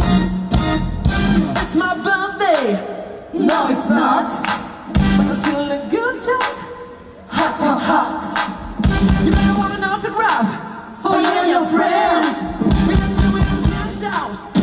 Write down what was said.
It's my birthday. No, it's not. But I'm still a good time. Hot on hot. You better want an autograph for you and your friends. We're gonna do it down.